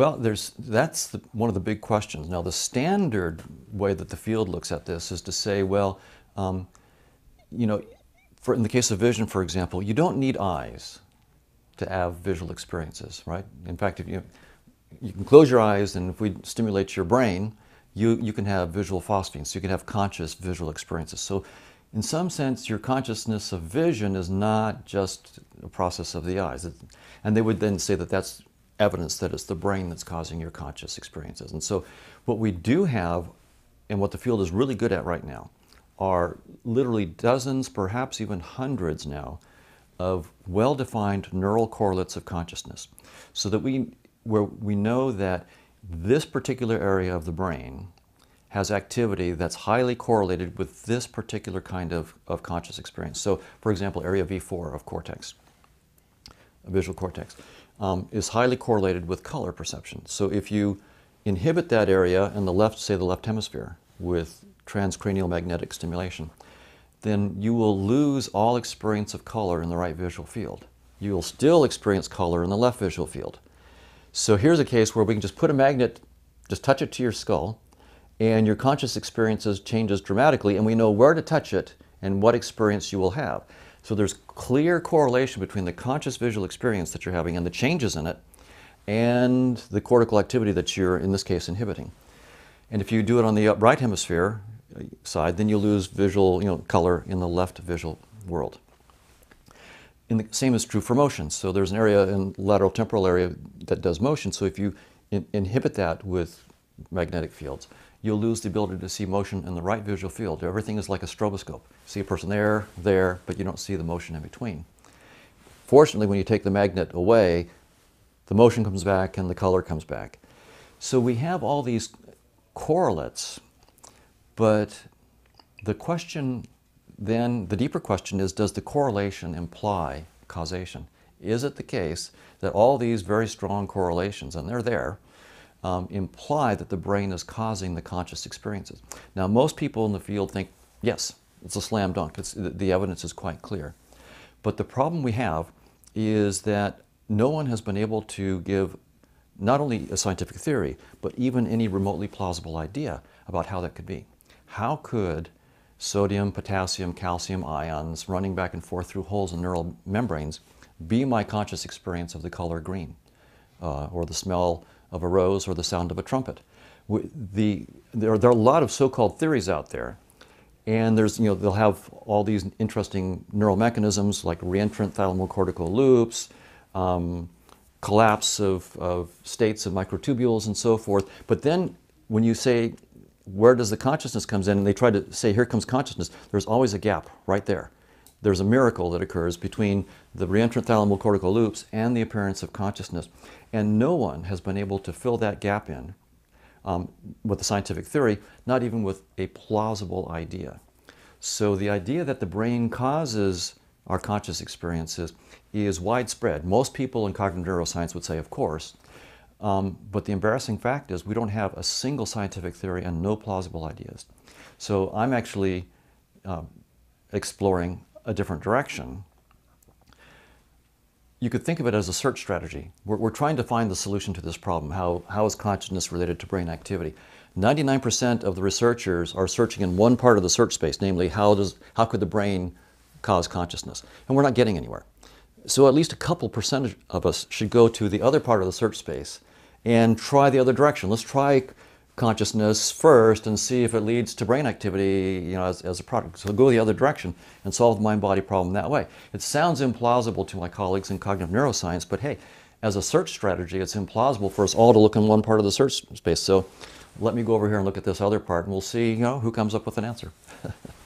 Well, there's, that's the, one of the big questions. Now, the standard way that the field looks at this is to say, well, um, you know, for, in the case of vision, for example, you don't need eyes to have visual experiences, right? In fact, if you, you can close your eyes and if we stimulate your brain, you, you can have visual phosphene, so you can have conscious visual experiences. So in some sense, your consciousness of vision is not just a process of the eyes. And they would then say that that's evidence that it's the brain that's causing your conscious experiences. And so what we do have, and what the field is really good at right now, are literally dozens, perhaps even hundreds now, of well-defined neural correlates of consciousness. So that we, where we know that this particular area of the brain has activity that's highly correlated with this particular kind of, of conscious experience. So, for example, area V4 of cortex, visual cortex, um, is highly correlated with color perception. So if you inhibit that area in the left, say the left hemisphere, with transcranial magnetic stimulation, then you will lose all experience of color in the right visual field. You will still experience color in the left visual field. So here's a case where we can just put a magnet, just touch it to your skull, and your conscious experiences changes dramatically, and we know where to touch it and what experience you will have. So there's clear correlation between the conscious visual experience that you're having and the changes in it and the cortical activity that you're, in this case, inhibiting. And if you do it on the right hemisphere uh, side, then you lose visual, you know, color in the left visual world. And the same is true for motion. So there's an area in lateral temporal area that does motion. So if you in inhibit that with magnetic fields, you'll lose the ability to see motion in the right visual field. Everything is like a stroboscope. See a person there, there, but you don't see the motion in between. Fortunately, when you take the magnet away, the motion comes back and the color comes back. So we have all these correlates, but the question then, the deeper question is, does the correlation imply causation? Is it the case that all these very strong correlations, and they're there, um, imply that the brain is causing the conscious experiences. Now, most people in the field think, yes, it's a slam dunk. It's, the evidence is quite clear. But the problem we have is that no one has been able to give not only a scientific theory, but even any remotely plausible idea about how that could be. How could sodium, potassium, calcium ions running back and forth through holes in neural membranes be my conscious experience of the color green uh, or the smell of a rose or the sound of a trumpet. The, there, are, there are a lot of so-called theories out there, and there's, you know, they'll have all these interesting neural mechanisms like reentrant thalamocortical loops, um, collapse of, of states of microtubules and so forth. But then when you say, where does the consciousness comes in, and they try to say, here comes consciousness, there's always a gap right there there's a miracle that occurs between the reentrant thalamocortical loops and the appearance of consciousness. And no one has been able to fill that gap in um, with a scientific theory, not even with a plausible idea. So the idea that the brain causes our conscious experiences is widespread. Most people in cognitive neuroscience would say, of course, um, but the embarrassing fact is we don't have a single scientific theory and no plausible ideas. So I'm actually uh, exploring a different direction, you could think of it as a search strategy. We're, we're trying to find the solution to this problem. How, how is consciousness related to brain activity? 99% of the researchers are searching in one part of the search space, namely how, does, how could the brain cause consciousness? And we're not getting anywhere. So at least a couple percentage of us should go to the other part of the search space and try the other direction. Let's try consciousness first and see if it leads to brain activity you know, as, as a product. So go the other direction and solve the mind-body problem that way. It sounds implausible to my colleagues in cognitive neuroscience, but hey, as a search strategy, it's implausible for us all to look in one part of the search space. So let me go over here and look at this other part and we'll see you know, who comes up with an answer.